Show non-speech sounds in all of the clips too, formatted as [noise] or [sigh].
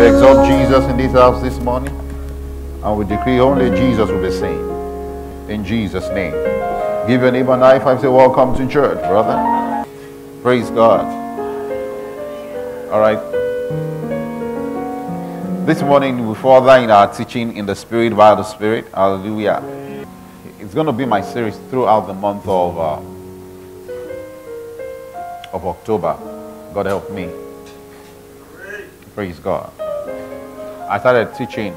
We exalt Jesus in this house this morning, and we decree only Jesus will be seen. In Jesus' name. Give your neighbor a five. Say, Welcome to church, brother. Praise God. All right. This morning, we further in our teaching in the Spirit by the Spirit. Hallelujah. It's going to be my series throughout the month of, uh, of October. God help me. Praise God. I started teaching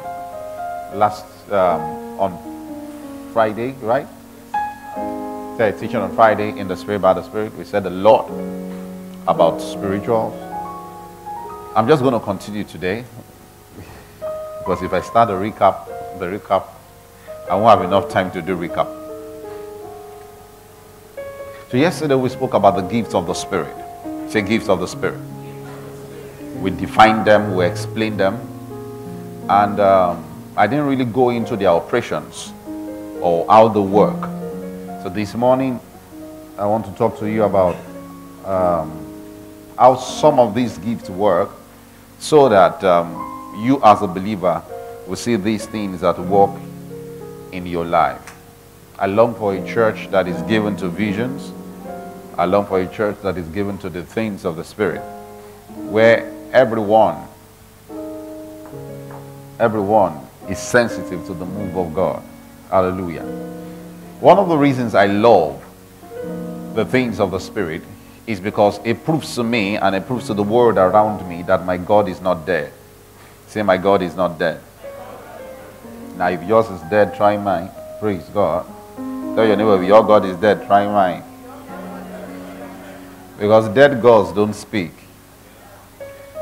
last um, on Friday, right? Started teaching on Friday in the Spirit by the Spirit. We said a lot about spirituals. I'm just going to continue today because if I start the recap, the recap, I won't have enough time to do recap. So yesterday we spoke about the gifts of the Spirit. Say gifts of the Spirit. We defined them, we explained them, and um, I didn't really go into their operations or how they work. So this morning, I want to talk to you about um, how some of these gifts work so that um, you, as a believer, will see these things that work in your life. I long for a church that is given to visions. I long for a church that is given to the things of the Spirit, where everyone everyone is sensitive to the move of God. Hallelujah. One of the reasons I love the things of the Spirit is because it proves to me and it proves to the world around me that my God is not dead. Say, my God is not dead. Now, if yours is dead, try mine. Praise God. Tell your neighbor, your God is dead, try mine. Because dead gods don't speak.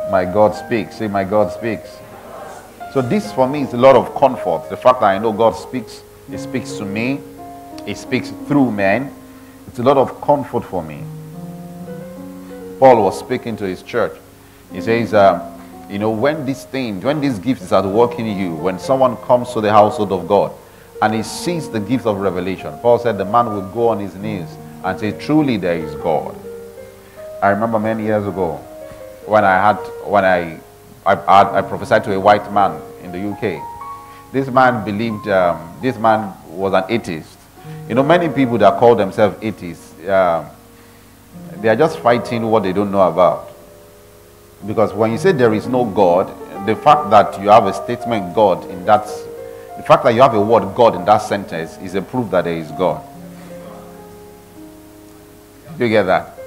My God speaks. Say, my God speaks. So this for me is a lot of comfort. The fact that I know God speaks, He speaks to me, He speaks through men. It's a lot of comfort for me. Paul was speaking to his church. He says, um, you know, when these things, when these gifts are working in you, when someone comes to the household of God and he sees the gift of revelation, Paul said the man will go on his knees and say, truly there is God. I remember many years ago when I had, when I I, I, I, prophesied to a white man in the UK. This man believed, um, this man was an atheist. You know, many people that call themselves atheists, uh, they are just fighting what they don't know about. Because when you say there is no God, the fact that you have a statement God in that, the fact that you have a word God in that sentence is a proof that there is God. Do you get that?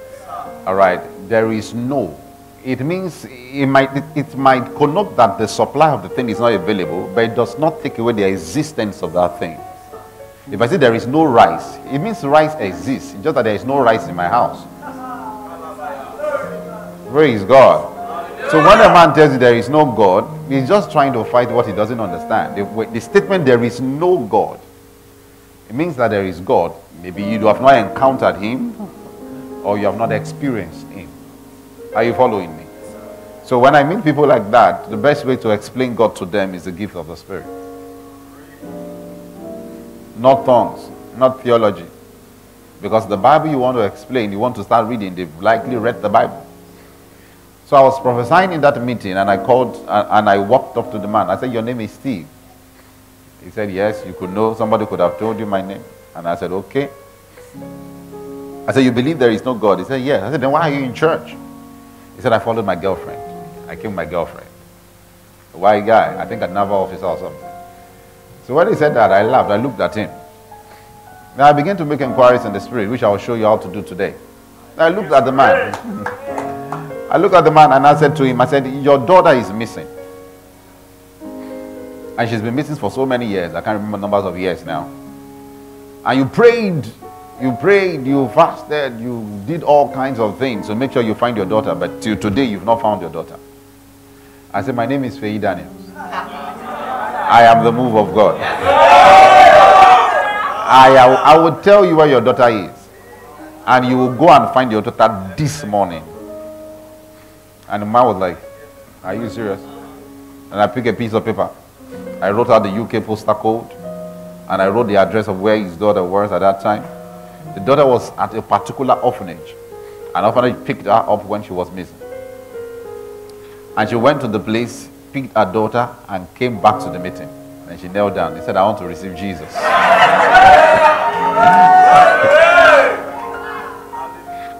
All right. There is no it means it might, it, might connote that the supply of the thing is not available, but it does not take away the existence of that thing. If I say there is no rice, it means rice exists, just that there is no rice in my house. Praise God. So when a man tells you there is no God, he's just trying to fight what he doesn't understand. The, the statement there is no God, it means that there is God. Maybe you have not encountered him or you have not experienced him. Are you following me? So when I meet people like that, the best way to explain God to them is the gift of the Spirit. Not tongues, not theology. Because the Bible you want to explain, you want to start reading, they've likely read the Bible. So I was prophesying in that meeting and I called and I walked up to the man. I said, Your name is Steve. He said, Yes, you could know. Somebody could have told you my name. And I said, Okay. I said, You believe there is no God? He said, Yes. I said, Then why are you in church? He said, I followed my girlfriend. I came with my girlfriend. A white guy, I think a naval officer or something. So when he said that, I laughed. I looked at him. Now I began to make inquiries in the spirit, which I will show you how to do today. I looked at the man. [laughs] I looked at the man and I said to him, I said, Your daughter is missing. And she's been missing for so many years. I can't remember numbers of years now. And you prayed you prayed, you fasted, you did all kinds of things to make sure you find your daughter, but till today you've not found your daughter. I said, My name is Feyi Daniels. I am the move of God. I, I will tell you where your daughter is, and you will go and find your daughter this morning. And the man was like, Are you serious? And I picked a piece of paper. I wrote out the UK postal code, and I wrote the address of where his daughter was at that time. The daughter was at a particular orphanage. An orphanage picked her up when she was missing. And she went to the place picked her daughter and came back to the meeting. And she knelt down. He said, I want to receive Jesus. [laughs]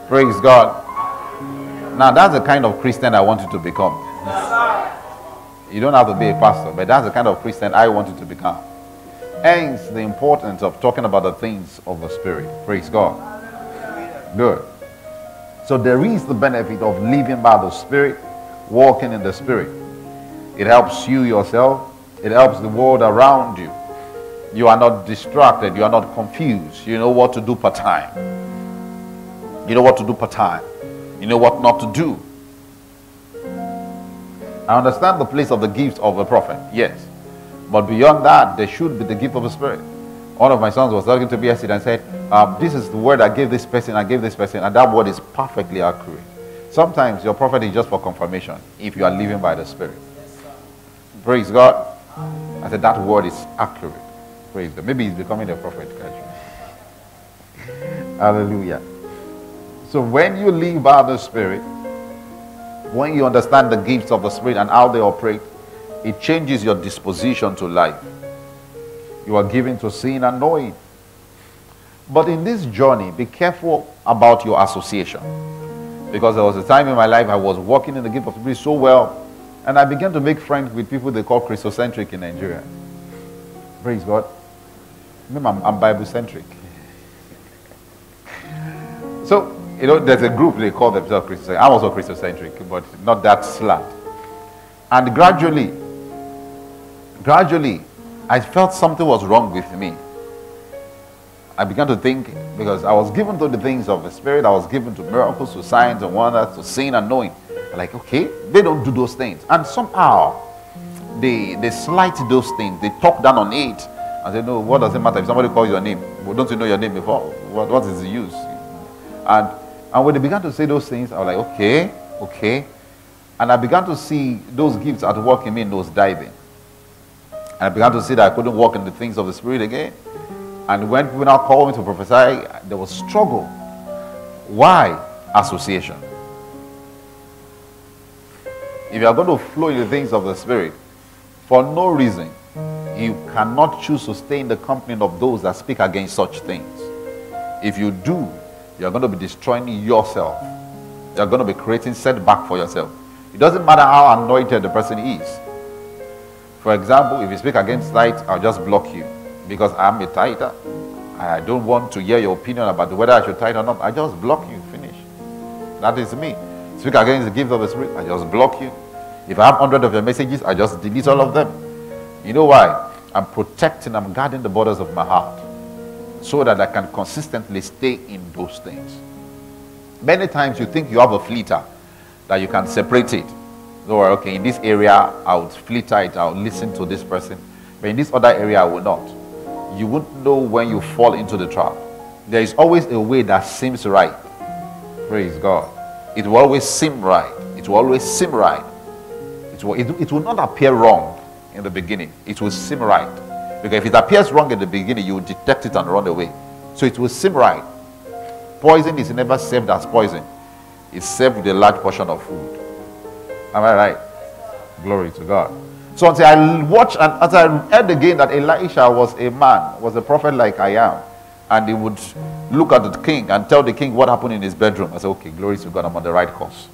Praise God. Now, that's the kind of Christian I want you to become. You don't have to be a pastor, but that's the kind of Christian I want you to become. Hence, the importance of talking about the things of the Spirit. Praise God. Good. So, there is the benefit of living by the Spirit, walking in the Spirit. It helps you yourself, it helps the world around you. You are not distracted, you are not confused. You know what to do per time. You know what to do per time. You know what not to do. I understand the place of the gifts of a prophet, yes. But beyond that, there should be the gift of the Spirit. One of my sons was talking to me yesterday and said, um, This is the word I gave this person, I gave this person, and that word is perfectly accurate. Sometimes your prophet is just for confirmation if you are living by the Spirit. Praise God. I said, That word is accurate. Praise God. Maybe he's becoming a prophet. [laughs] Hallelujah. So when you live by the Spirit, when you understand the gifts of the Spirit and how they operate, it changes your disposition to life. You are given to seeing and knowing. But in this journey, be careful about your association. Because there was a time in my life I was walking in the gift of Spirit so well, and I began to make friends with people they call Christocentric in Nigeria. Praise God. Remember, I'm, I'm Bible centric. So you know, there's a group they call themselves Christocentric. I'm also Christocentric, but not that slant. And gradually, gradually, I felt something was wrong with me. I began to think because I was given to the things of the Spirit, I was given to miracles, to signs and wonders, to seeing and knowing. Like, okay, they don't do those things. And somehow, they, they slight those things, they talk down on it. I said, no, what does it matter if somebody calls your name? Well, don't you know your name before? What, what is the use? And and when they began to say those things, I was like, okay, okay. And I began to see those gifts at work in me in those diving. And I began to see that I couldn't walk in the things of the Spirit again. And when people now called me to prophesy, there was struggle. Why? Association. If you are going to flow in the things of the Spirit, for no reason, you cannot choose to stay in the company of those that speak against such things. If you do, you're going to be destroying yourself. You're going to be creating setback for yourself. It doesn't matter how anointed the person is. For example, if you speak against tithe, I'll just block you because I'm a tither. I don't want to hear your opinion about whether I should tithe or not. I just block you. Finish. That is me. Speak against the gift of the Spirit, I just block you. If I have hundred of your messages, I just delete all of them. You know why? I'm protecting, I'm guarding the borders of my heart so that I can consistently stay in those things. Many times you think you have a flitter that you can separate it. Or, okay, in this area, I would flitter it, I'll listen to this person. But in this other area, I will not. You won't know when you fall into the trap. There is always a way that seems right. Praise God. It will always seem right. It will always seem right. It will, it, it will not appear wrong in the beginning. It will seem right. Because if it appears wrong in the beginning, you will detect it and run away. So it will seem right. Poison is never served as poison, it's served with a large portion of food. Am I right? Glory to God. So until I watched and as I heard again that Elisha was a man, was a prophet like I am, and he would look at the king and tell the king what happened in his bedroom. I said, okay, glory to God, I'm on the right course.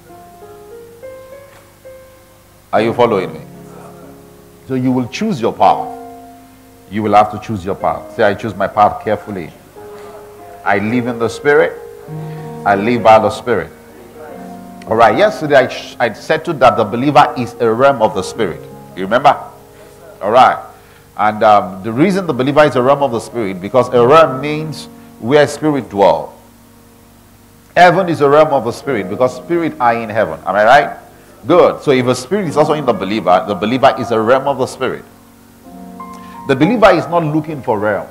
Are you following me? So you will choose your path you will have to choose your path. Say, I choose my path carefully. I live in the Spirit. I live by the Spirit. All right, yesterday I, I said to that the believer is a realm of the Spirit. You remember? All right. And um, the reason the believer is a realm of the Spirit, because a realm means where Spirit dwell. Heaven is a realm of the Spirit because Spirit are in heaven. Am I right? Good. So if a Spirit is also in the believer, the believer is a realm of the Spirit. The believer is not looking for realms.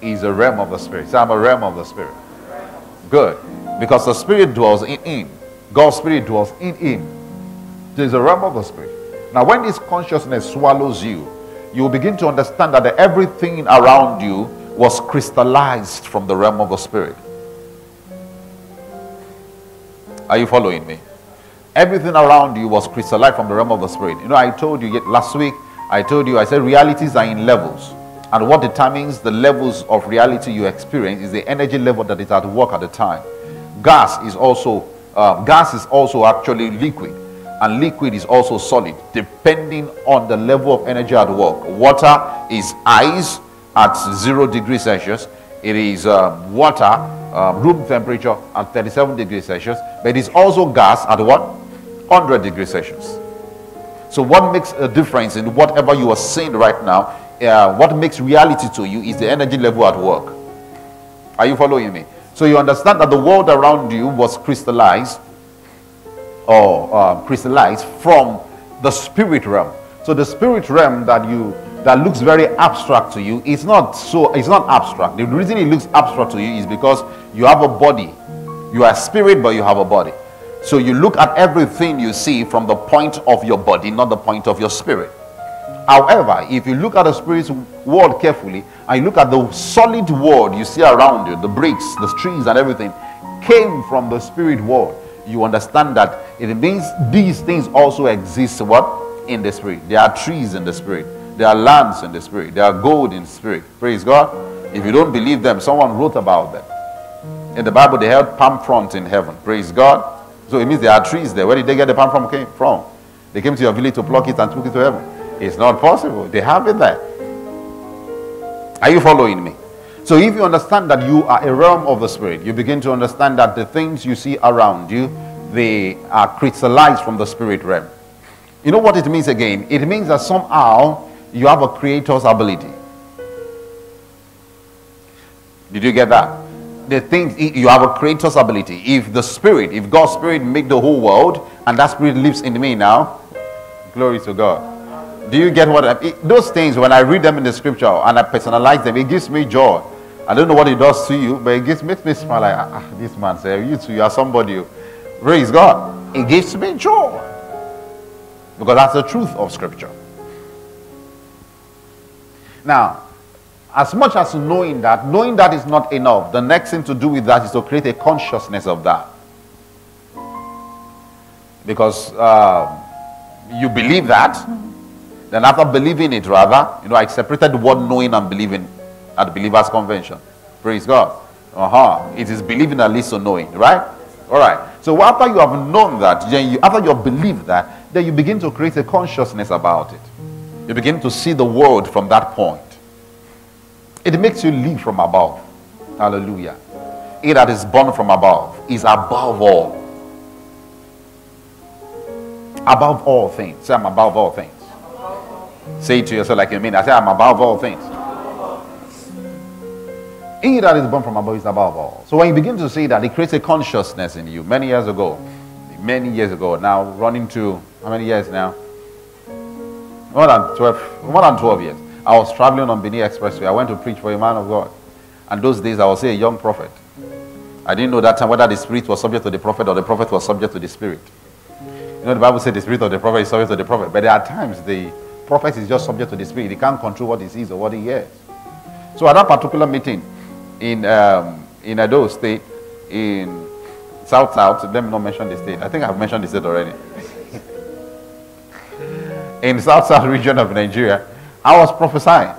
He's a realm of the spirit. So I'm a realm of the spirit. Good. Because the spirit dwells in him. God's spirit dwells in him. There's a realm of the spirit. Now, when this consciousness swallows you, you will begin to understand that everything around you was crystallized from the realm of the spirit. Are you following me? Everything around you was crystallized from the realm of the spirit. You know, I told you last week, I told you, I said realities are in levels. And what determines the levels of reality you experience is the energy level that is at work at the time. Gas is also uh, gas is also actually liquid, and liquid is also solid, depending on the level of energy at work. Water is ice at zero degrees Celsius. It is uh, water, uh, room temperature at 37 degrees Celsius, but it is also gas at what? 100 degrees Celsius. So, what makes a difference in whatever you are seeing right now? Uh, what makes reality to you is the energy level at work. Are you following me? So you understand that the world around you was crystallized or uh, crystallized from the spirit realm. So the spirit realm that you that looks very abstract to you is not so it's not abstract. The reason it looks abstract to you is because you have a body. You are spirit, but you have a body. So you look at everything you see from the point of your body, not the point of your spirit. However, if you look at the spirit world carefully and you look at the solid world you see around you, the bricks, the trees, and everything came from the spirit world, you understand that it means these things also exist what? In the spirit. There are trees in the spirit, there are lands in the spirit, there are gold in the spirit. Praise God. If you don't believe them, someone wrote about them. In the Bible, they held palm front in heaven. Praise God. So it means there are trees there. Where did they get the palm from? Came from? They came to your village to pluck it and took it to heaven. It's not possible. They have it there. Are you following me? So if you understand that you are a realm of the spirit, you begin to understand that the things you see around you, they are crystallized from the spirit realm. You know what it means again? It means that somehow you have a creator's ability. Did you get that? The things you have a creator's ability. If the spirit, if God's spirit make the whole world and that spirit lives in me now, glory to God. Do you get what I, it, those things when I read them in the scripture and I personalize them, it gives me joy. I don't know what it does to you, but it gives, makes me smile like, ah, ah this man said, you too, you are somebody. Praise God. It gives me joy. Because that's the truth of scripture. Now, as much as knowing that, knowing that is not enough, the next thing to do with that is to create a consciousness of that. Because uh, you believe that, then after believing it, rather, you know, I separated the word knowing and believing at the believers' convention. Praise God. Uh-huh. It is believing that leads to knowing, right? All right. So after you have known that, then you, after you have believed that, then you begin to create a consciousness about it. You begin to see the world from that point. It makes you live from above. Hallelujah. He that is born from above is above all. Above all things. Say, I'm above all things. Say to yourself like you mean. I say, I'm above all things. He that is born from above is above all. So when you begin to see that, it creates a consciousness in you. Many years ago, many years ago, now running to how many years now? More than 12, more than 12 years. I was traveling on Benin Expressway. I went to preach for a man of God. And those days, I was a young prophet. I didn't know that time whether the spirit was subject to the prophet or the prophet was subject to the spirit. You know, the Bible said the spirit of the prophet is subject to the prophet. But there are times the prophet is just subject to the spirit. He can't control what he sees or what he hears. So at that particular meeting in um, in Edo State, in South South, let me not mention the state. I think I've mentioned the state already. [laughs] in South South region of Nigeria, I was prophesying.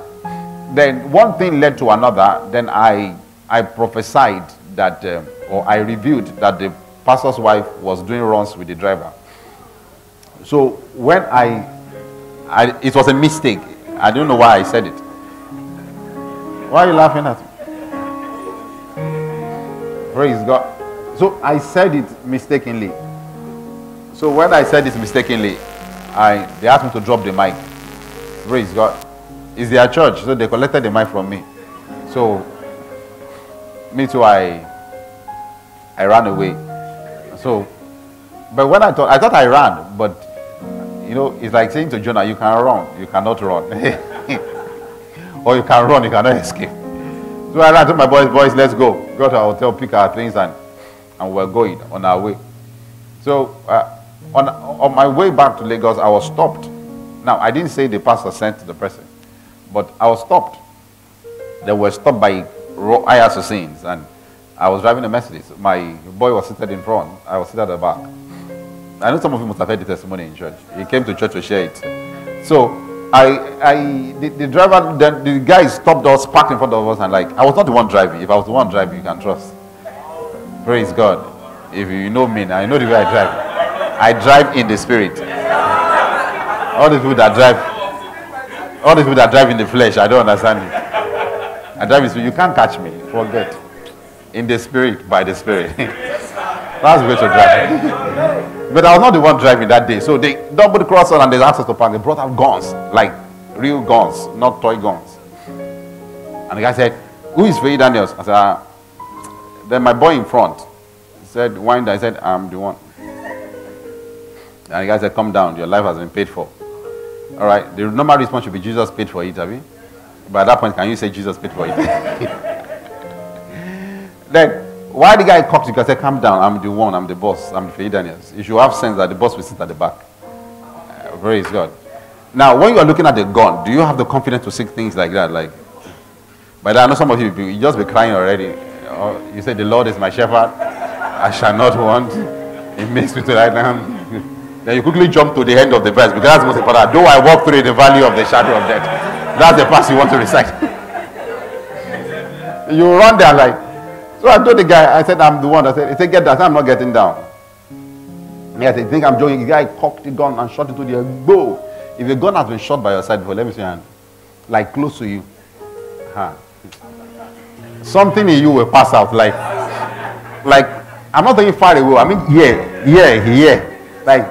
Then one thing led to another. Then I I prophesied that, um, or I revealed that the pastor's wife was doing runs with the driver. So when I I, it was a mistake. I don't know why I said it. Why are you laughing at me? Praise God. So I said it mistakenly. So when I said it mistakenly, I they asked me to drop the mic. Praise God. It's their church, so they collected the mic from me. So me too, I I ran away. So, but when I thought I thought I ran, but you know, it's like saying to Jonah, you can run, you cannot run. [laughs] or you can run, you cannot escape. So I told my boys, boys, let's go. Go to our hotel, pick our things, and, and we're going on our way. So uh, on, on my way back to Lagos, I was stopped. Now, I didn't say the pastor sent the person, but I was stopped. They were stopped by high and I was driving a Mercedes. My boy was seated in front, I was seated at the back. I know some of you must have heard the testimony in church. He came to church to share it. So I, I, the, the driver, the, the guy stopped us, parked in front of us, and like, I was not the one driving. If I was the one driving, you can trust. Praise God. If you know me, I know the way I drive. I drive in the spirit. All the people that drive, all the people that drive in the flesh, I don't understand. I drive in spirit. You can't catch me. Forget. In the spirit, by the spirit. [laughs] That's way to drive. but I was not the one driving that day. So they double cross on and they asked us to park. They brought out guns, like real guns, not toy guns. And the guy said, Who is Feyi Daniels? I said, ah. Then my boy in front said, Winder. I said, I'm the one. And the guy said, Come down, your life has been paid for. All right, the normal response should be Jesus paid for it, have you? At that point, can you say Jesus paid for it? [laughs] then, why the guy cocked you? Because say, Calm down, I'm the one, I'm the boss, I'm the Feyi Daniels. You should have sense that the boss will sit at the back. Uh, praise God. Now, when you are looking at the gun, do you have the confidence to say things like that? Like, but I know some of you, you just be crying already. You say, The Lord is my shepherd, I shall not want. It makes me to right [laughs] now. Then you quickly jump to the end of the verse because that's most important. Though I walk through the valley of the shadow of death. That's the part you want to recite. [laughs] you run there like. So I told the guy, I said, I'm the one. I said, he said, get that. I'm not getting down. Yeah, I think I'm joking. The guy cocked the gun and shot it to the air. Go. If a gun has been shot by your side before, let me see your hand. Like close to you. Huh. Something in you will pass out. Like, like I'm not thinking far away. I mean, yeah, yeah, yeah. Like,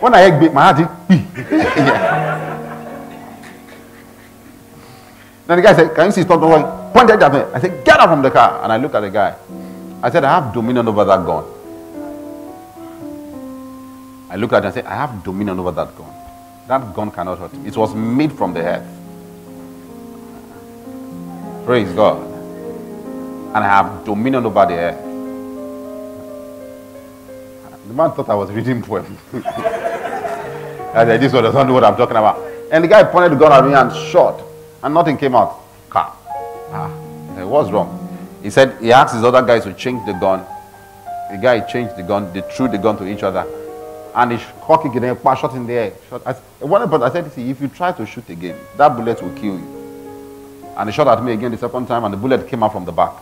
when I egg my heart [laughs] yeah. Then the guy said, Can you see the way? Pointed at me. I said, Get out from the car. And I look at the guy. I said, I have dominion over that gun. I look at him and say, I have dominion over that gun. That gun cannot hurt. It was made from the earth. Praise God. And I have dominion over the earth. The man thought I was reading poem. [laughs] I said, this one doesn't know what I'm talking about. And the guy pointed the gun at me and shot. And nothing came out. Car. Ah. Said, what's wrong? He said he asked his other guys to change the gun. The guy changed the gun. They threw the gun to each other. And he cocked it and shot in the air. Shot. I, but I said, see, if you try to shoot again, that bullet will kill you. And he shot at me again the second time, and the bullet came out from the back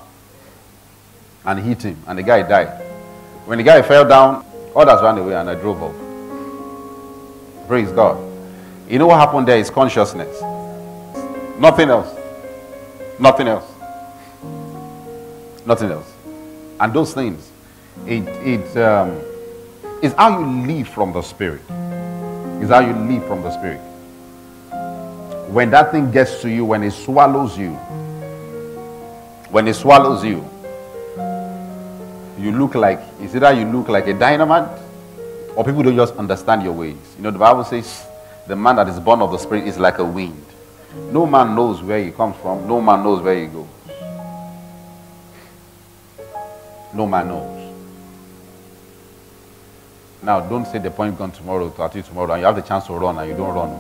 and hit him, and the guy died. When the guy fell down, Others ran away and I drove off. Praise God. You know what happened there is consciousness. Nothing else. Nothing else. Nothing else. And those things, it, it um, is how you live from the Spirit. Is how you live from the Spirit. When that thing gets to you, when it swallows you, when it swallows you, you look like, is either you look like a dynamite or people don't just understand your ways. You know, the Bible says the man that is born of the Spirit is like a wind. No man knows where he comes from, no man knows where he goes. No man knows. Now, don't say the point gun tomorrow to at tomorrow and you have the chance to run and you don't run.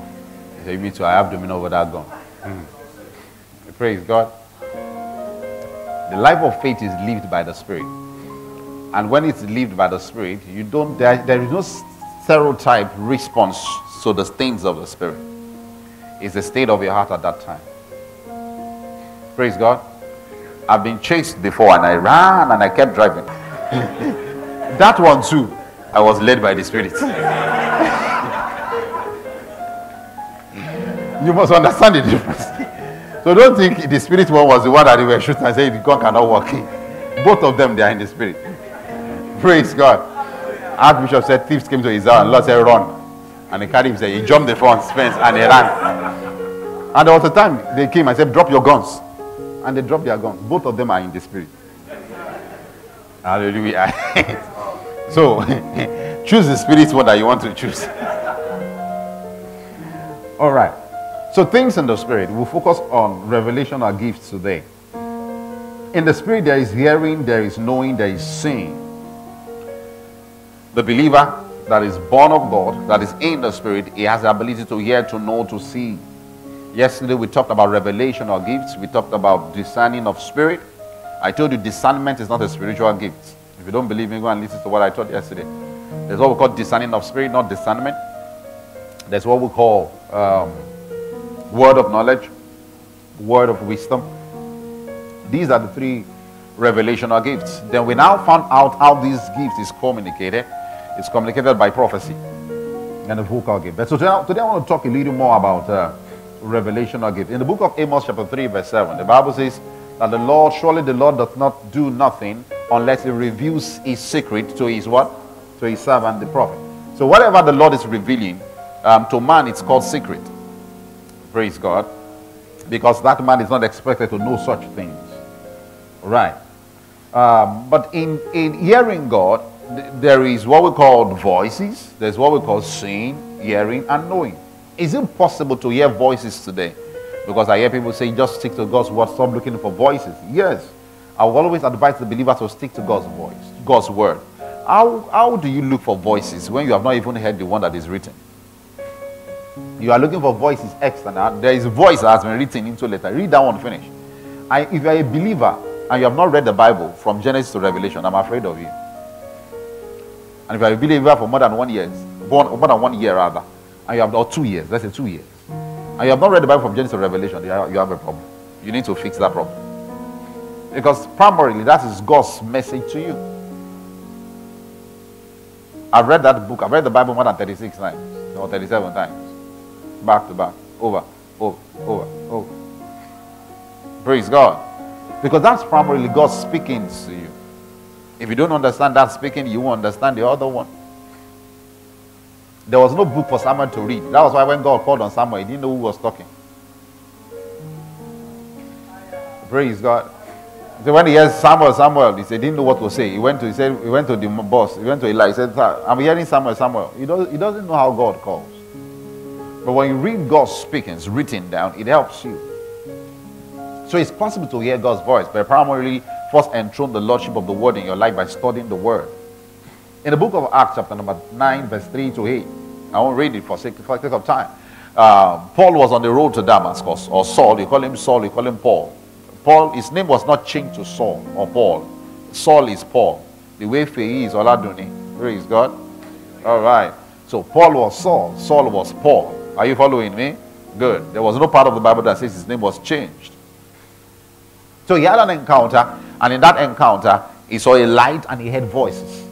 You say, you mean to, I have dominion over that gun. Mm. Praise God. The life of faith is lived by the Spirit. And when it's lived by the Spirit, you don't, there, there is no stereotype response to the things of the Spirit. It's the state of your heart at that time. Praise God. I've been chased before and I ran and I kept driving. [laughs] that one too, I was led by the Spirit. [laughs] you must understand the difference. So don't think the Spirit one was the one that they were shooting and saying God cannot work. Both of them, they are in the Spirit. Praise God. Archbishop said thieves came to house and Lord said run. And he carried said, he jumped the fence and he ran. And there was a time they came and said, drop your guns. And they dropped their guns. Both of them are in the spirit. Hallelujah. [laughs] so [laughs] choose the spirit that you want to choose. [laughs] All right. So things in the spirit. We'll focus on revelation or gifts today. In the spirit, there is hearing, there is knowing, there is seeing the believer that is born of God, that is in the Spirit, he has the ability to hear, to know, to see. Yesterday we talked about revelation or gifts. We talked about discerning of spirit. I told you discernment is not a spiritual gift. If you don't believe me, go and listen to what I taught yesterday. There's what we call discerning of spirit, not discernment. There's what we call um, word of knowledge, word of wisdom. These are the three revelational gifts. Then we now found out how these gifts is communicated. It's communicated by prophecy and the vocal gift. But so today, today I want to talk a little more about uh, revelational gift. In the book of Amos chapter 3 verse 7, the Bible says that the Lord, surely the Lord does not do nothing unless he reveals his secret to his what? To his servant, the prophet. So whatever the Lord is revealing um, to man, it's called secret. Praise God. Because that man is not expected to know such things. Right. Um, but in, in hearing God, there is what we call voices, there's what we call seeing, hearing, and knowing. Is it possible to hear voices today? Because I hear people say, just stick to God's word, stop looking for voices. Yes. I will always advise the believer to stick to God's voice, God's word. How, how do you look for voices when you have not even heard the one that is written? You are looking for voices external. There is a voice that has been written into a letter. Read that one, finish. And if you are a believer and you have not read the Bible from Genesis to Revelation, I'm afraid of you. And if you are a believer for more than one year, born more than one year rather, and you have or two years, let's say two years, and you have not read the Bible from Genesis to Revelation, you have a problem. You need to fix that problem. Because primarily that is God's message to you. I've read that book, I've read the Bible more than 36 times or 37 times. Back to back, over, over, over, over. Praise God. Because that's primarily God speaking to you. If you don't understand that speaking, you won't understand the other one. There was no book for Samuel to read. That was why when God called on Samuel, he didn't know who was talking. Praise God. So when he heard Samuel, Samuel, he said, he didn't know what to say. He went to, he said, he went to the boss. He went to Eli. He said, I'm hearing Samuel, Samuel. He, does, he doesn't know how God calls. But when you read God's speaking, it's written down, it helps you. So it's possible to hear God's voice, but primarily first enthrone the lordship of the word in your life by studying the word. In the book of Acts, chapter number 9, verse 3 to 8, I won't read it for sake, for sake of time. Uh, Paul was on the road to Damascus, or Saul, you call him Saul, you call him Paul. Paul, his name was not changed to Saul or Paul. Saul is Paul. The way Feyi is Oladuni. Praise God. All right. So Paul was Saul. Saul was Paul. Are you following me? Good. There was no part of the Bible that says his name was changed. So he had an encounter, and in that encounter, he saw a light and he heard voices.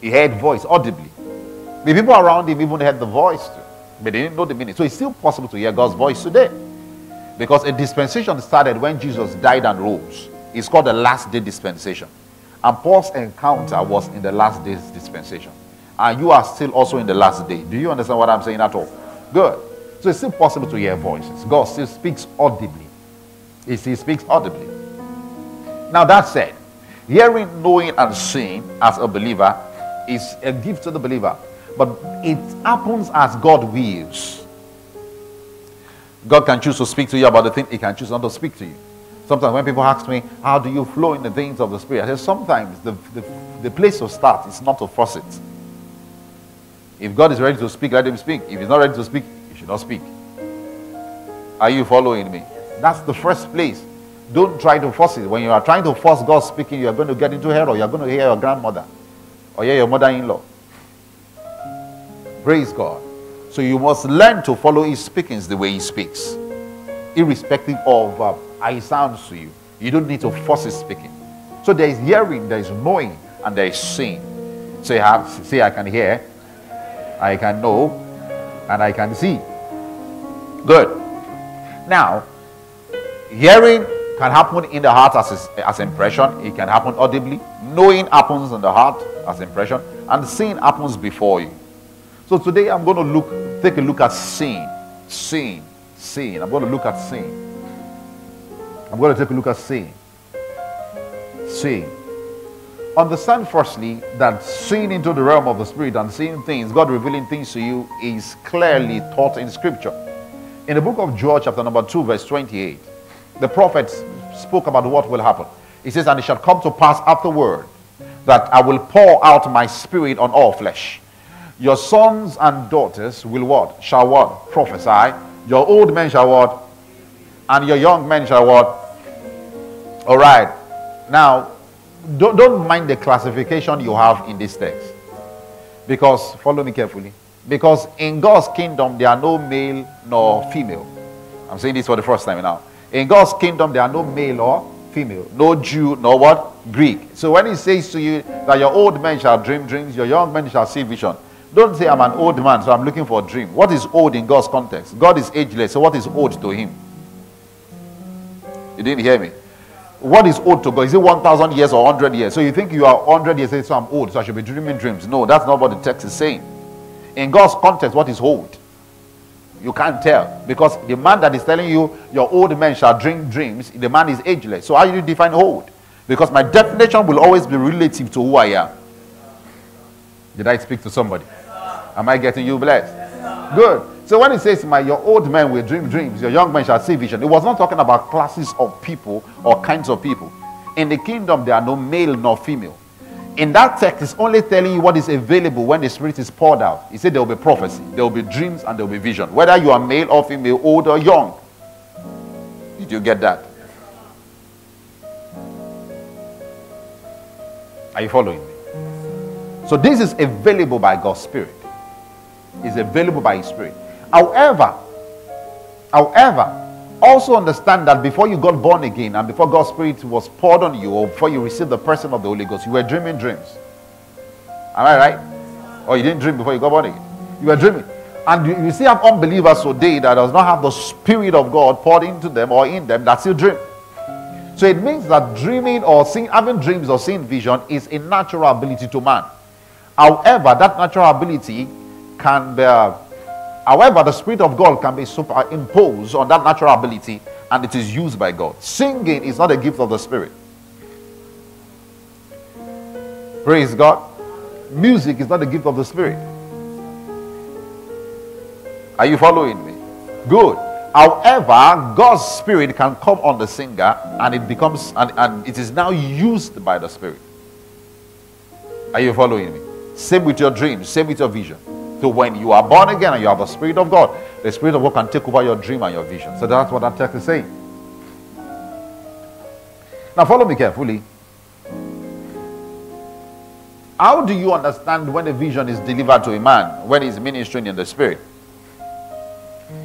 He heard voice audibly. The people around him even heard the voice too, but they didn't know the meaning. So it's still possible to hear God's voice today. Because a dispensation started when Jesus died and rose. It's called the last day dispensation. And Paul's encounter was in the last day's dispensation. And you are still also in the last day. Do you understand what I'm saying at all? Good. So it's still possible to hear voices. God still speaks audibly. He still speaks audibly. Now that said, hearing, knowing, and seeing as a believer is a gift to the believer. But it happens as God wills. God can choose to speak to you about the thing, He can choose not to speak to you. Sometimes when people ask me, How do you flow in the things of the Spirit? I say, Sometimes the, the, the place to start is not to force it. If God is ready to speak, let Him speak. If He's not ready to speak, He should not speak. Are you following me? That's the first place. Don't try to force it. When you are trying to force God speaking, you are going to get into hell or You are going to hear your grandmother or hear your mother in law. Praise God. So you must learn to follow his speakings the way he speaks, irrespective of uh, how he sounds to you. You don't need to force his speaking. So there is hearing, there is knowing, and there is seeing. Say, I, say I can hear, I can know, and I can see. Good. Now, hearing can happen in the heart as, as impression. It can happen audibly. Knowing happens in the heart as impression. And seeing happens before you. So today I'm going to look, take a look at seeing, seeing, seeing. I'm going to look at seeing. I'm going to take a look at seeing, seeing. Understand firstly that seeing into the realm of the spirit and seeing things, God revealing things to you, is clearly taught in Scripture. In the book of Joel, chapter number 2, verse 28, the prophet spoke about what will happen. He says, And it shall come to pass afterward that I will pour out my spirit on all flesh. Your sons and daughters will what? Shall what? Prophesy. Your old men shall what? And your young men shall what? All right. Now, don't, don't mind the classification you have in this text. Because, follow me carefully. Because in God's kingdom, there are no male nor female. I'm saying this for the first time now. In God's kingdom, there are no male or female, no Jew nor what? Greek. So when he says to you that your old men shall dream dreams, your young men shall see vision, don't say I'm an old man, so I'm looking for a dream. What is old in God's context? God is ageless, so what is old to him? You didn't hear me. What is old to God? Is it 1,000 years or 100 years? So you think you are 100 years, so I'm old, so I should be dreaming dreams. No, that's not what the text is saying. In God's context, what is old? You can't tell. Because the man that is telling you your old men shall dream dreams, the man is ageless. So how do you define old? Because my definition will always be relative to who I am. Did I speak to somebody? Am I getting you blessed? Good. So when it says, My your old men will dream dreams, your young men shall see vision, it was not talking about classes of people or kinds of people. In the kingdom, there are no male nor female. In that text, it's only telling you what is available when the Spirit is poured out. He said there will be prophecy, there will be dreams, and there will be vision. Whether you are male or female, old or young. Did you get that? Are you following me? So this is available by God's Spirit. It's available by His Spirit. However, however, also understand that before you got born again and before God's Spirit was poured on you or before you received the person of the Holy Ghost, you were dreaming dreams. Am I right? Or you didn't dream before you got born again? You were dreaming. And you, you still have unbelievers today that does not have the Spirit of God poured into them or in them that still dream. So it means that dreaming or seeing, having dreams or seeing vision is a natural ability to man. However, that natural ability can be, however, the Spirit of God can be superimposed on that natural ability and it is used by God. Singing is not a gift of the Spirit. Praise God. Music is not a gift of the Spirit. Are you following me? Good. However, God's Spirit can come on the singer and it becomes, and, and it is now used by the Spirit. Are you following me? Same with your dreams, same with your vision. So when you are born again and you have the Spirit of God, the Spirit of God can take over your dream and your vision. So that's what that text is saying. Now follow me carefully. How do you understand when a vision is delivered to a man when he's ministering in the Spirit?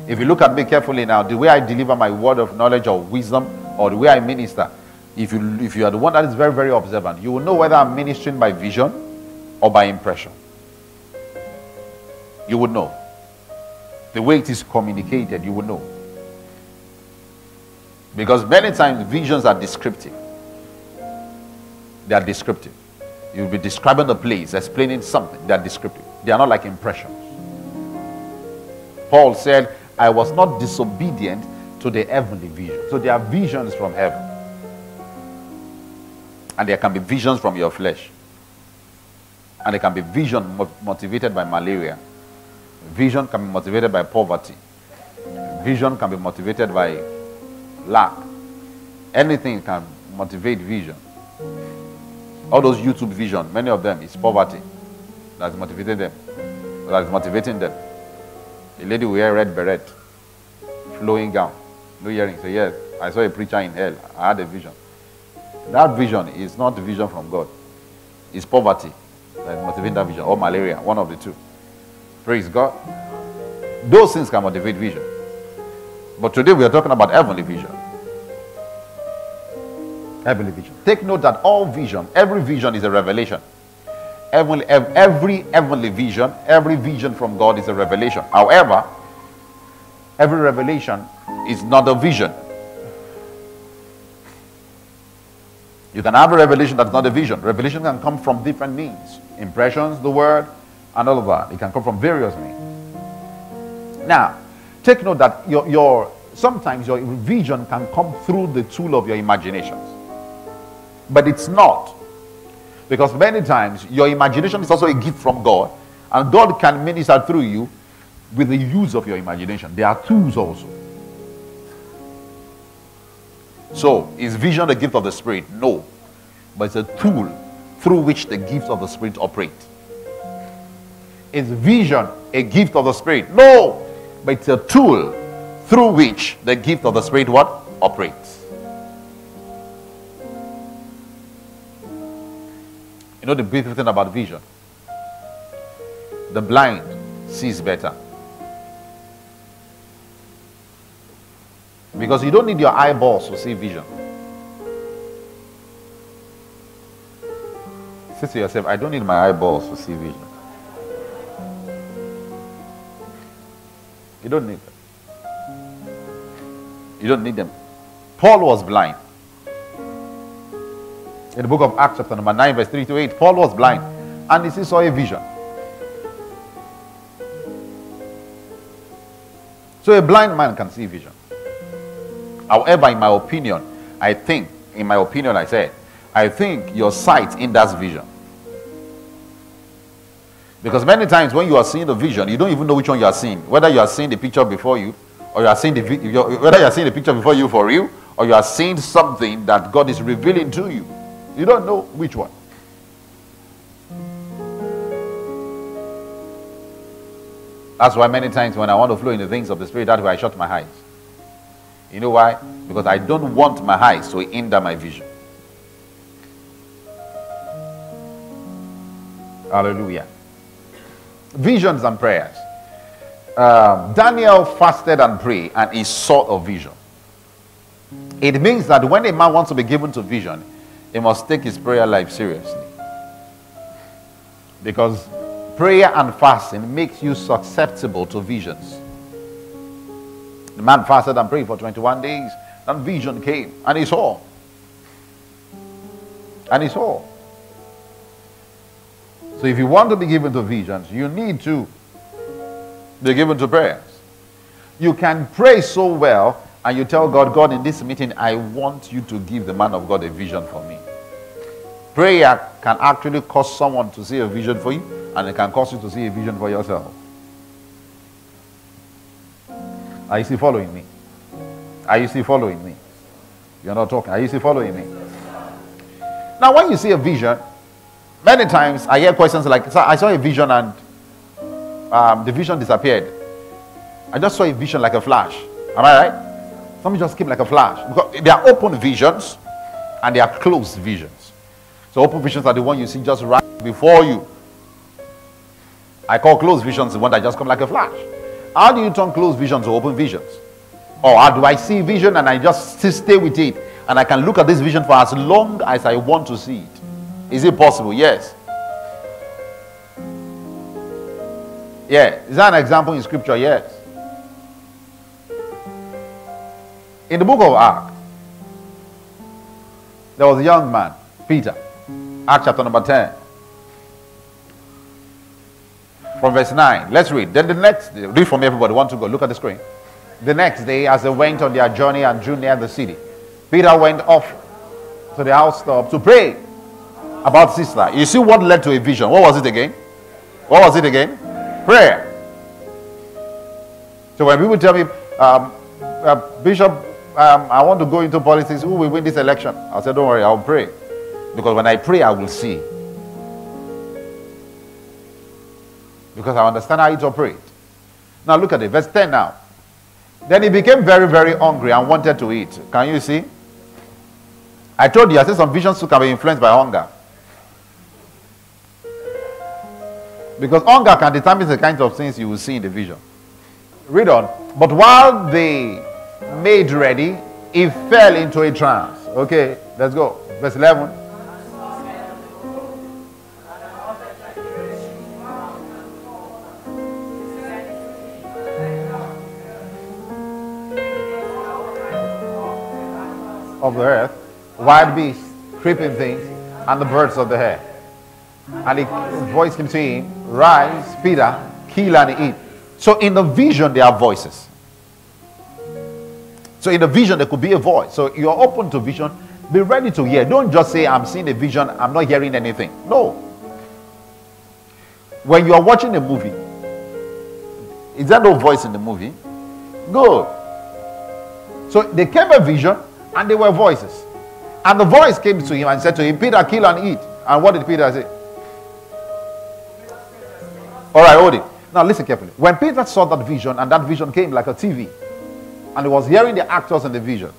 If you look at me carefully now, the way I deliver my word of knowledge or wisdom or the way I minister, if you, if you are the one that is very, very observant, you will know whether I'm ministering by vision or by impression you would know. The way it is communicated, you would know. Because many times visions are descriptive. They are descriptive. You'll be describing the place, explaining something. They are descriptive. They are not like impressions. Paul said, I was not disobedient to the heavenly vision. So there are visions from heaven. And there can be visions from your flesh. And there can be vision motivated by malaria Vision can be motivated by poverty. Vision can be motivated by lack. Anything can motivate vision. All those YouTube vision, many of them is poverty that's motivating them. That's motivating them. A lady will wear red beret, flowing gown, no earrings. Say, yes, I saw a preacher in hell. I had a vision. That vision is not vision from God. It's poverty that's motivating that vision, or malaria, one of the two. Praise God. Those things can motivate vision. But today we are talking about heavenly vision. Heavenly vision. Take note that all vision, every vision is a revelation. Every heavenly vision, every vision from God is a revelation. However, every revelation is not a vision. You can have a revelation that's not a vision. Revelation can come from different means impressions, the word, and all of that. It can come from various means. Now, take note that your, your sometimes your vision can come through the tool of your imaginations. But it's not. Because many times your imagination is also a gift from God, and God can minister through you with the use of your imagination. There are tools also. So, is vision a gift of the Spirit? No. But it's a tool through which the gifts of the Spirit operate. Is vision a gift of the Spirit? No, but it's a tool through which the gift of the Spirit what operates. You know the beautiful thing about vision the blind sees better. Because you don't need your eyeballs to see vision. Say to yourself, I don't need my eyeballs to see vision. You don't need them. You don't need them. Paul was blind. In the book of Acts, chapter number 9, verse 3 to 8, Paul was blind and he saw a vision. So a blind man can see vision. However, in my opinion, I think, in my opinion, I said, I think your sight in that vision. Because many times when you are seeing the vision, you don't even know which one you are seeing. Whether you are seeing the picture before you, or you are seeing the whether you are seeing the picture before you for real, or you are seeing something that God is revealing to you. You don't know which one. That's why many times when I want to flow in the things of the Spirit, that's why I shut my eyes. You know why? Because I don't want my eyes to hinder my vision. Hallelujah. Visions and prayers. Um, Daniel fasted and prayed, and he saw a vision. It means that when a man wants to be given to vision, he must take his prayer life seriously. Because prayer and fasting makes you susceptible to visions. The man fasted and prayed for 21 days. and vision came and he saw. And he saw. So if you want to be given to visions, you need to be given to prayers. You can pray so well and you tell God, God, in this meeting, I want you to give the man of God a vision for me. Prayer can actually cause someone to see a vision for you, and it can cause you to see a vision for yourself. Are you still following me? Are you still following me? You're not talking. Are you still following me? Now, when you see a vision, many times I hear questions like, I saw a vision and um, the vision disappeared. I just saw a vision like a flash. Am I right? Something just came like a flash. Because they are open visions and they are closed visions. So open visions are the one you see just right before you. I call closed visions the one that just come like a flash. How do you turn closed visions to open visions? Or how do I see vision and I just stay with it and I can look at this vision for as long as I want to see it? Is it possible? Yes. Yeah. Is that an example in scripture? Yes. In the book of Acts, there was a young man, Peter. Acts chapter number 10. From verse 9. Let's read. Then the next day, read from everybody. Want to go? Look at the screen. The next day, as they went on their journey and drew near the city, Peter went off to the housetop to pray about sister. You see what led to a vision. What was it again? What was it again? Prayer. So when people tell me, um, uh, Bishop, um, I want to go into politics, who will win this election? I say, don't worry, I'll pray. Because when I pray, I will see. Because I understand how it operates. Now look at it, verse 10 now. Then he became very, very hungry and wanted to eat. Can you see? I told you, I said some visions too can be influenced by hunger. Because hunger can determine the kinds of things you will see in the vision. Read on. But while they made ready, he fell into a trance. Okay, let's go. Verse 11. Of the earth, wild beasts, creeping things, and the birds of the air. And came to him, Rise, Peter, kill and eat. So in the vision, there are voices. So in the vision, there could be a voice. So you're open to vision. Be ready to hear. Don't just say, I'm seeing a vision, I'm not hearing anything. No. When you are watching a movie, is there no voice in the movie? Good. So there came a vision and there were voices. And the voice came to him and said to him, Peter, kill and eat. And what did Peter say? All right, hold it. Now listen carefully. When Peter saw that vision, and that vision came like a TV, and he was hearing the actors in the vision,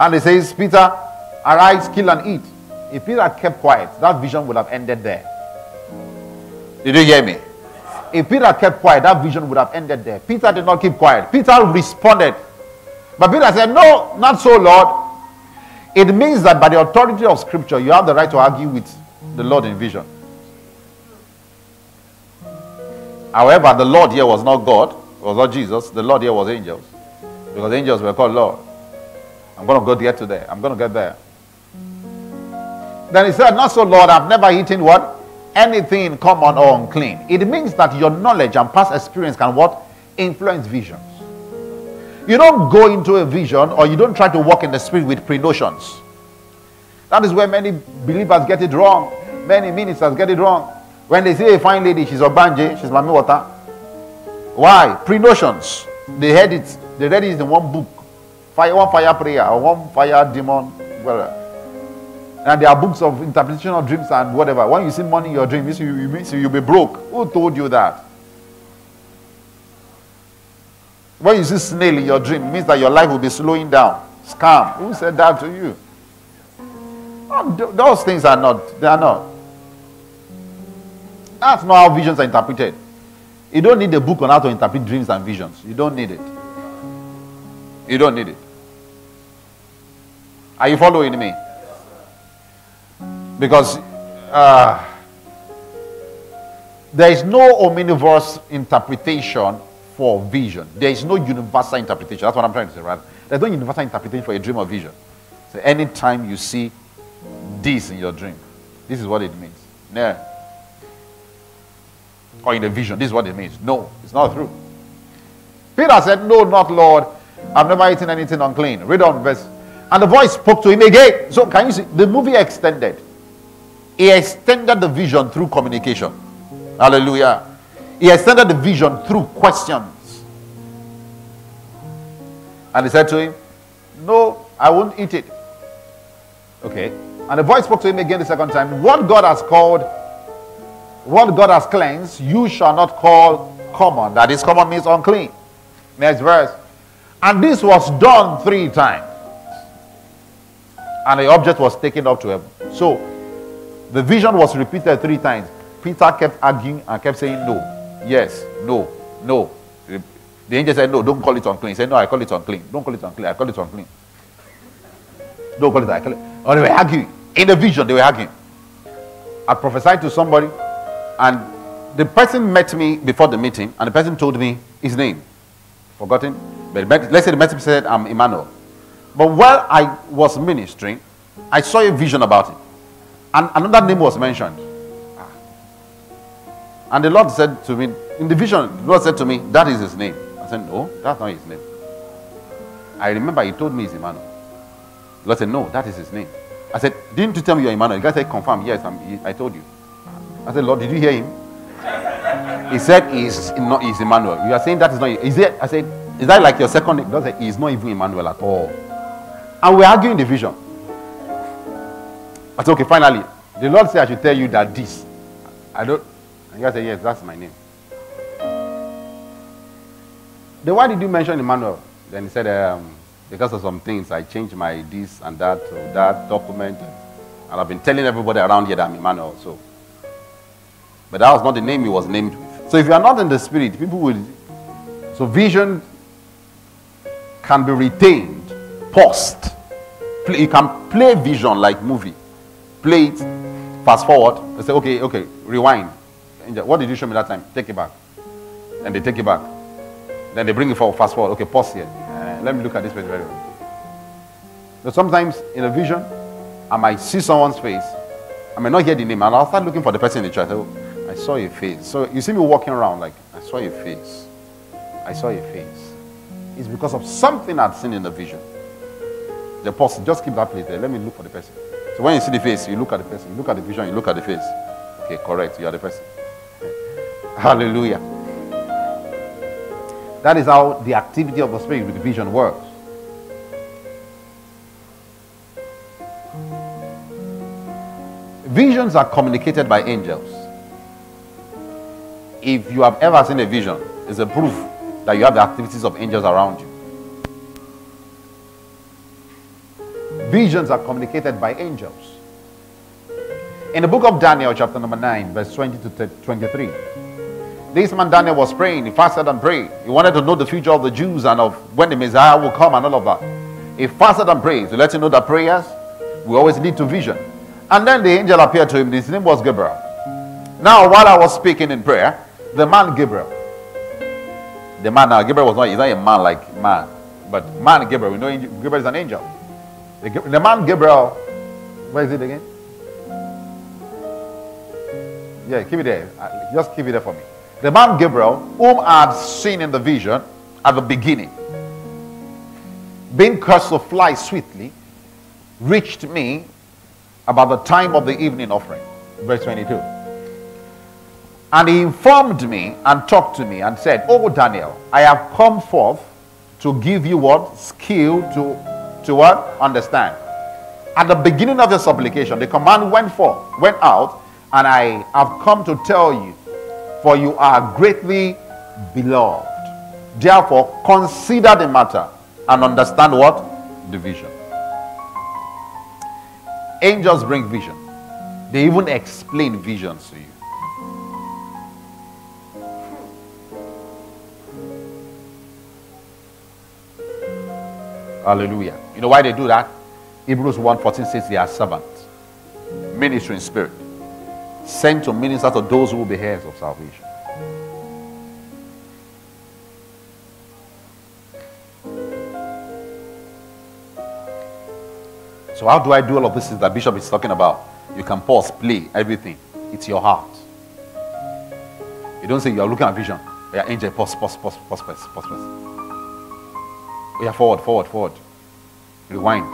and he says, Peter, arise, kill and eat. If Peter kept quiet, that vision would have ended there. Did you hear me? if Peter kept quiet, that vision would have ended there. Peter did not keep quiet. Peter responded. But Peter said, No, not so, Lord. It means that by the authority of Scripture, you have the right to argue with the Lord in vision. However, the Lord here was not God, was not Jesus. The Lord here was angels. Because angels were called Lord. I'm going to go get to there. I'm going to get there. Then he said, Not so, Lord, I've never eaten what? Anything common or unclean. It means that your knowledge and past experience can what? Influence visions. You don't go into a vision or you don't try to walk in the spirit with pre-notions. That is where many believers get it wrong. Many ministers get it wrong. When they see a fine lady, she's a Ogbanje, she's Mami Water. Why? Pre-notions. They heard it. They read it in one book. Fire, one fire prayer or one fire demon. Well, and there are books of interpretation of dreams and whatever. When you see money in your dream, you, you, you'll be broke. Who told you that? When you see snail in your dream, it means that your life will be slowing down. Scam. Who said that to you? Oh, those things are not. They are not. That's not how visions are interpreted. You don't need a book on how to interpret dreams and visions. You don't need it. You don't need it. Are you following me? Because uh, there is no omnivorous interpretation for vision. There is no universal interpretation. That's what I'm trying to say, right? There's no universal interpretation for a dream or vision. So anytime you see this in your dream, this is what it means. Yeah. Or in a vision, this is what it means. No, it's not true. Peter said, No, not Lord. I've never eaten anything unclean. Read on verse. And the voice spoke to him again. So can you see? The movie extended. He extended the vision through communication. Hallelujah. He extended the vision through questions. And he said to him, No, I won't eat it. Okay. And the voice spoke to him again the second time. What God has called, what God has cleansed, you shall not call common. That is, common means unclean. Next verse. And this was done three times. And the object was taken up to heaven. So the vision was repeated three times. Peter kept arguing and kept saying no, yes, no, no. The angel said, No, don't call it unclean. He said, No, I call it unclean. Don't call it unclean. I call it unclean. Don't call it, it. Oh, they were arguing. In the vision, they were arguing. I prophesied to somebody, and the person met me before the meeting, and the person told me his name. Forgotten? But let's say the message said, I'm Emmanuel. But while I was ministering, I saw a vision about it. And another name was mentioned. Ah. And the Lord said to me, in the vision, the Lord said to me, That is his name. I said, No, that's not his name. I remember he told me he's Emmanuel. The Lord said, No, that is his name. I said, Didn't you tell me you're Emmanuel? The guy said, Confirm, yes, I'm, I told you. I said, Lord, did you hear him? He said, He's not he's Emmanuel. You are saying that is not is it? I said, Is that like your second name? God said, He's not even Emmanuel at all. And we're arguing the vision. I said, okay, finally, the Lord said I should tell you that this. I don't. And you said, yes, that's my name. Then why did you mention Emmanuel? Then he said, um, because of some things, I changed my this and that to that document. And I've been telling everybody around here that I'm Emmanuel. So, but that was not the name he was named with. So if you are not in the spirit, people will. So vision can be retained, paused. You can play vision like movie play it, fast forward, they say, okay, okay, rewind. What did you show me that time? Take it back. And they take it back. Then they bring it forward, fast forward. Okay, pause here. Uh, let me look at this very well. But sometimes in a vision, I might see someone's face. I may not hear the name, and I'll start looking for the person in the church. I, saw your face. So you see me walking around like, I saw your face. I saw your face. It's because of something I'd seen in the vision. The person, just keep that place there. Let me look for the person. So when you see the face, you look at the person. You look at the vision, you look at the face. Okay, correct. You are the person. [laughs] Hallelujah. That is how the activity of the spirit with the vision works. Visions are communicated by angels. If you have ever seen a vision, it's a proof that you have the activities of angels around you. Visions are communicated by angels. In the book of Daniel, chapter number 9, verse 20 to 23, This man Daniel was praying, he fasted and prayed. He wanted to know the future of the Jews and of when the Messiah will come and all of that. He fasted and prayed to let you know that prayers will always lead to vision. And then the angel appeared to him. His name was Gabriel. Now, while I was speaking in prayer, the man Gabriel, the man now, Gabriel was not, he's not a man like man, but man Gabriel, we know Gabriel is an angel. The, the man Gabriel, where is it again? Yeah, keep it there. Uh, just keep it there for me. The man Gabriel, whom I had seen in the vision at the beginning, being cursed to fly swiftly, reached me about the time of the evening offering. Verse 22. And he informed me and talked to me and said, Oh, Daniel, I have come forth to give you what? Skill to, to what? Understand. At the beginning of the supplication, the command went forth, went out, and I have come to tell you for you are greatly beloved. Therefore, consider the matter and understand what? The vision. Angels bring vision, they even explain visions to you. Hallelujah. You know why they do that? Hebrews 1:14 says they are servants, ministry in spirit sent to minister to those who will be heirs of salvation. So, how do I do all of this things that Bishop is talking about? You can pause, play, everything. It's your heart. You don't say you are looking at vision. Yeah, angel, pause, pause, pause, pause, pause, pause, pause. Yeah, forward, forward, forward. Rewind.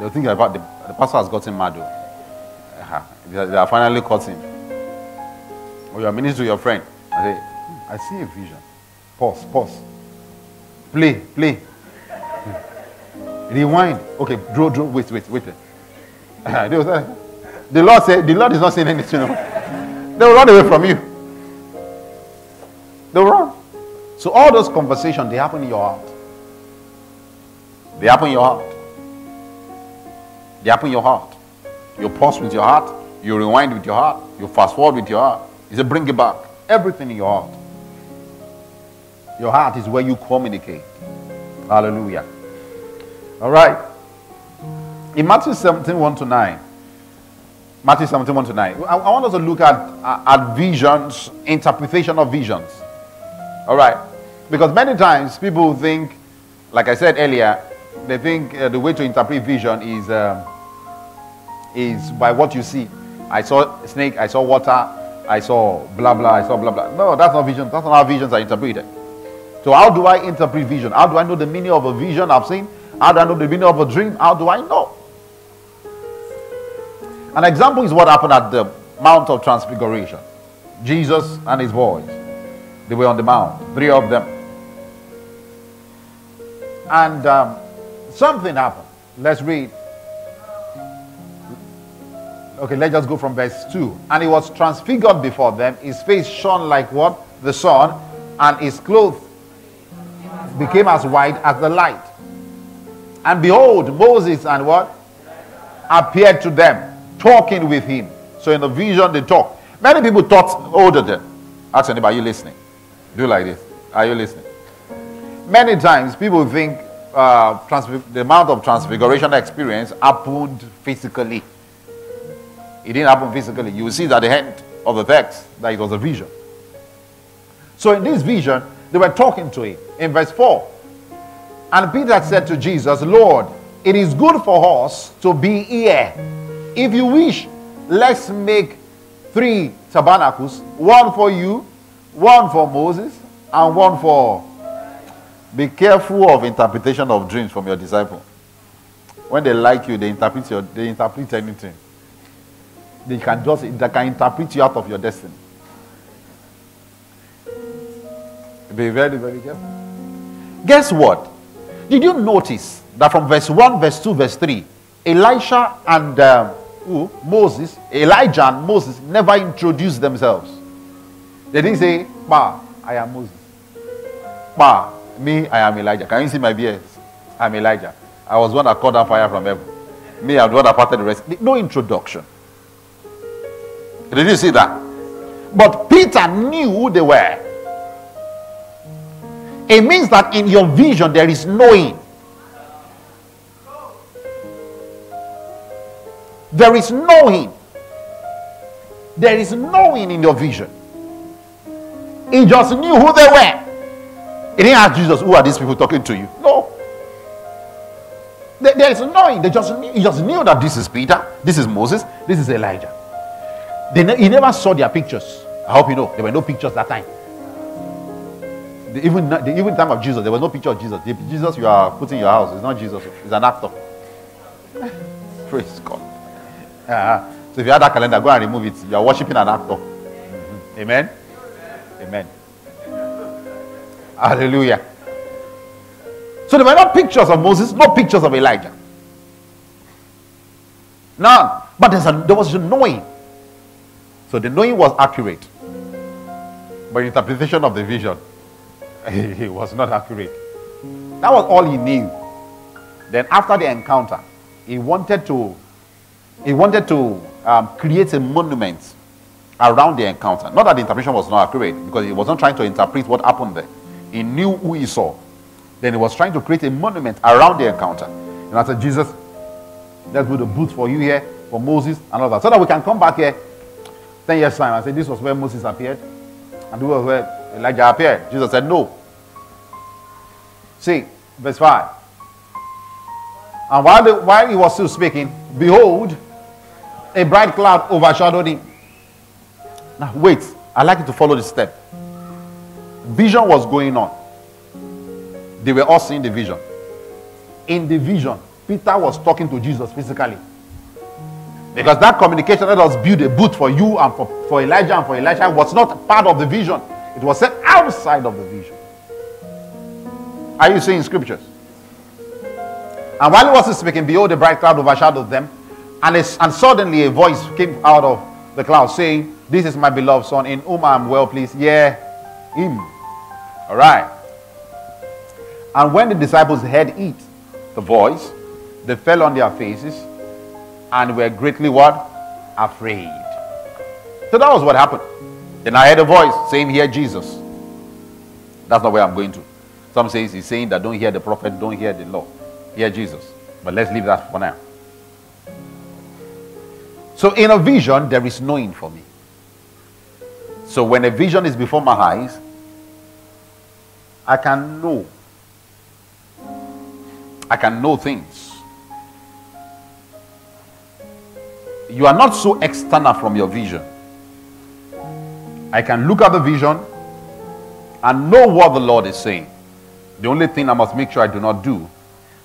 They'll think about the, the pastor has gotten mad. Though. They are finally caught him. Or you are ministering to your friend I say, hmm, I see a vision. Pause, pause. Play, play. Rewind. Okay, draw, draw. Wait, wait, wait. the Lord said, the Lord is not saying anything. They will run away from you. They will run. So all those conversations, they happen in your heart. They happen in your heart. They happen in your heart. You pause with your heart. You rewind with your heart. You fast forward with your heart. He said, bring it back. Everything in your heart. Your heart is where you communicate. Hallelujah. All right. In Matthew 17, 1 to 9. Matthew 17, 1 to 9. I, I want us to look at, at visions, interpretation of visions. All right. Because many times people think, like I said earlier, they think uh, the way to interpret vision is. Um, is by what you see. I saw snake, I saw water, I saw blah blah, I saw blah blah. No, that's not vision. That's not how visions are interpreted. So how do I interpret vision? How do I know the meaning of a vision I've seen? How do I know the meaning of a dream? How do I know? An example is what happened at the Mount of Transfiguration. Jesus and his boys. They were on the mount, three of them. And um, something happened. Let's read Okay, let's just go from verse 2. And he was transfigured before them. His face shone like what? The sun. And his clothes became as white as the light. And behold, Moses and what? Appeared to them, talking with him. So in the vision, they talk. Many people thought oh, older than. Ask anybody, are you listening? Do like this. Are you listening? Many times people think uh, the Mount of Transfiguration experience happened physically. It didn't happen physically. You see at the end of the text that it was a vision. So in this vision, they were talking to him. In verse 4, and Peter said to Jesus, Lord, it is good for us to be here. If you wish, let's make three tabernacles one for you, one for Moses, and one for. Be careful of interpretation of dreams from your disciple. When they like you, they interpret your, they interpret anything. They can just they can interpret you out of your destiny. Be very, very careful. Guess what? Did you notice that from verse 1, verse 2, verse 3, Elisha and um, who? Moses, Elijah and Moses never introduced themselves. They didn't say, Pa, I am Moses. Pa, me, I am Elijah. Can you see my beard? I'm Elijah. I was one that called down fire from heaven. Me, I'm the one that parted the rest. No introduction. Did you see that? But Peter knew who they were. It means that in your vision there is knowing. There is knowing. There is knowing in your vision. He just knew who they were. He didn't ask Jesus, Who are these people talking to you? No. There, there is knowing. They just he just knew that this is Peter, this is Moses, this is Elijah. They ne- he never saw their pictures. I hope you know there were no pictures that time. The, even the even time of Jesus, there was no picture of Jesus. The Jesus you are putting in your house is not Jesus, it's an actor. [laughs] Praise God. Uh, so if you have that calendar, go and remove it. You are worshiping an actor. Mm-hmm. Amen. Amen. Hallelujah. So there were not pictures of Moses, no pictures of Elijah. None. But a, there was a knowing. So the knowing was accurate. But interpretation of the vision, [laughs] it was not accurate. That was all he knew. Then after the encounter, he wanted to, he wanted to um, create a monument around the encounter. Not that the interpretation was not accurate, because he was not trying to interpret what happened there. He knew who he saw. Then he was trying to create a monument around the encounter. And I said, Jesus, let's build a booth for you here, for Moses, and all that. So that we can come back here 10 years' time and say, This was where Moses appeared, and this was where Elijah appeared. Jesus said, No. See, verse 5. And while, the, while he was still speaking, behold, a bright cloud overshadowed him. Now, wait. I'd like you to follow this step. Vision was going on. They were all seeing the vision. In the vision, Peter was talking to Jesus physically. Because that communication, that us build a booth for you and for, for Elijah and for Elisha, was not part of the vision. It was set outside of the vision. Are you seeing scriptures? And while he was speaking, behold, a bright cloud overshadowed them. And, and suddenly a voice came out of the cloud saying, This is my beloved son, in whom I am well pleased. Yeah, him. All right. And when the disciples heard it, the voice, they fell on their faces and were greatly what? Afraid. So that was what happened. Then I heard a voice saying, Hear Jesus. That's not where I'm going to. Some says he's saying that don't hear the prophet, don't hear the law. Hear Jesus. But let's leave that for now. So in a vision, there is knowing for me. So when a vision is before my eyes, I can know. I can know things. You are not so external from your vision. I can look at the vision and know what the Lord is saying. The only thing I must make sure I do not do,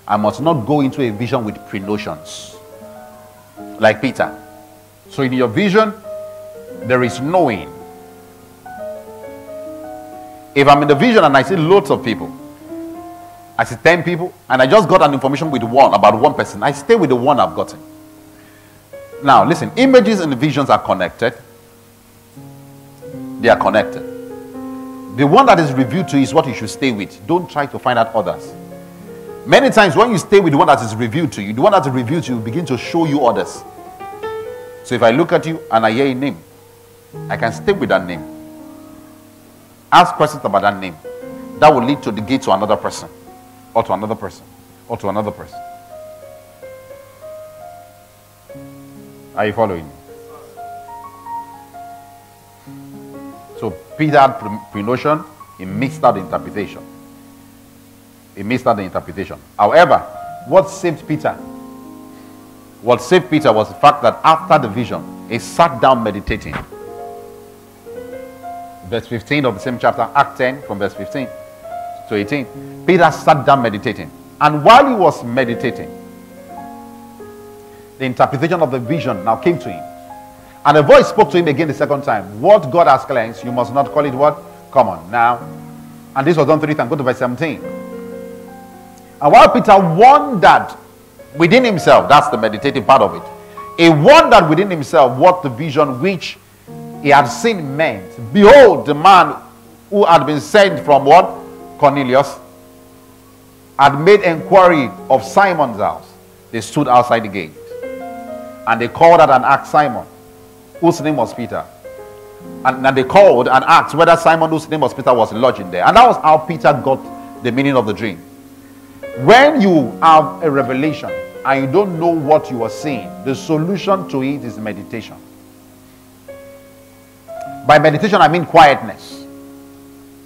I must not go into a vision with pre-notions. Like Peter. So in your vision, there is knowing. If I'm in the vision and I see loads of people, I see 10 people, and I just got an information with one about one person, I stay with the one I've gotten. Now, listen, images and visions are connected. They are connected. The one that is revealed to you is what you should stay with. Don't try to find out others. Many times, when you stay with the one that is revealed to you, the one that is revealed to you begin to show you others. So if I look at you and I hear a name, I can stay with that name. Ask questions about that name. That will lead to the gate to another person, or to another person, or to another person. Are you following me? So Peter had pre-notion, he mixed out the interpretation. He mixed out the interpretation. However, what saved Peter? What saved Peter was the fact that after the vision, he sat down meditating. Verse 15 of the same chapter, Act 10, from verse 15 to 18. Peter sat down meditating. And while he was meditating, the interpretation of the vision now came to him. And a voice spoke to him again the second time. What God has cleansed, you must not call it what? Common. Now, and this was done three times. Go to verse 17. And while Peter wondered within himself, that's the meditative part of it, he wondered within himself what the vision which he had seen men. Behold, the man who had been sent from what? Cornelius had made inquiry of Simon's house. They stood outside the gate. And they called out and asked Simon, whose name was Peter. And, and they called and asked whether Simon, whose name was Peter, was lodging there. And that was how Peter got the meaning of the dream. When you have a revelation and you don't know what you are seeing, the solution to it is meditation. By meditation, I mean quietness.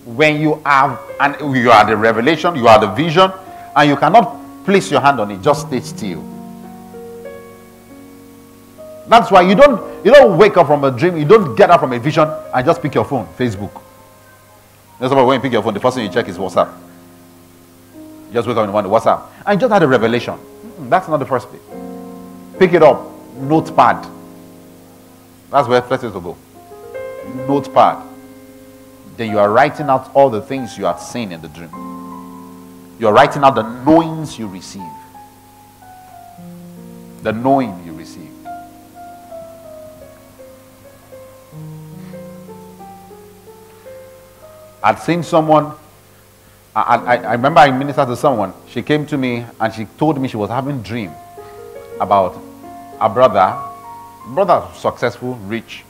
When you have and you are the revelation, you are the vision, and you cannot place your hand on it, just stay still. That's why you don't you don't wake up from a dream, you don't get up from a vision and just pick your phone, Facebook. That's why when you pick your phone, the first thing you check is WhatsApp. You just wake up and wonder WhatsApp. And just had a revelation. Hmm, that's not the first bit. Pick it up, notepad. That's where first is to go. Notepad. Then you are writing out all the things you have seen in the dream. You are writing out the knowings you receive. The knowing you receive. I'd seen someone, I, I, I remember I ministered to someone. She came to me and she told me she was having a dream about a brother, brother successful, rich.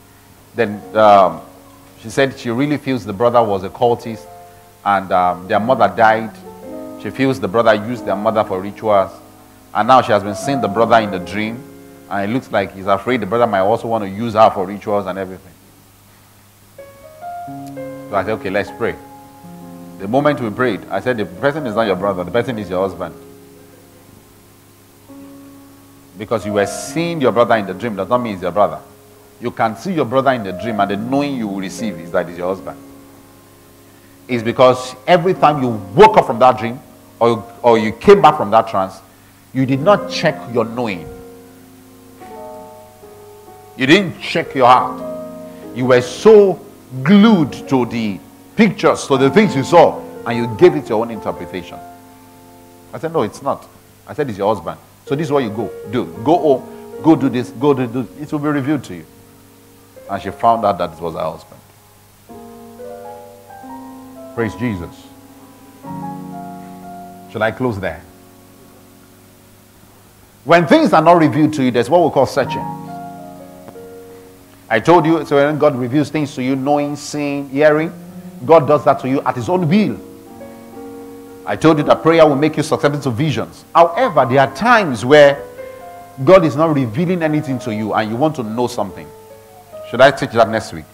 Then um, she said she really feels the brother was a cultist and um, their mother died. She feels the brother used their mother for rituals. And now she has been seeing the brother in the dream. And it looks like he's afraid the brother might also want to use her for rituals and everything. So I said, okay, let's pray. The moment we prayed, I said, the person is not your brother, the person is your husband. Because you were seeing your brother in the dream does not mean he's your brother. You can see your brother in the dream, and the knowing you will receive is that he's your husband. It's because every time you woke up from that dream or, or you came back from that trance, you did not check your knowing. You didn't check your heart. You were so glued to the pictures, to the things you saw, and you gave it your own interpretation. I said, No, it's not. I said, It's your husband. So this is what you go do. Go home, go do this, go do this. It will be revealed to you. And she found out that it was her husband. Praise Jesus. Should I close there? When things are not revealed to you, there's what we call searching. I told you, so when God reveals things to you, knowing, seeing, hearing, God does that to you at His own will. I told you that prayer will make you susceptible to visions. However, there are times where God is not revealing anything to you and you want to know something. Should I teach that next week?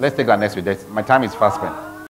Let's take that next week. My time is fast spent.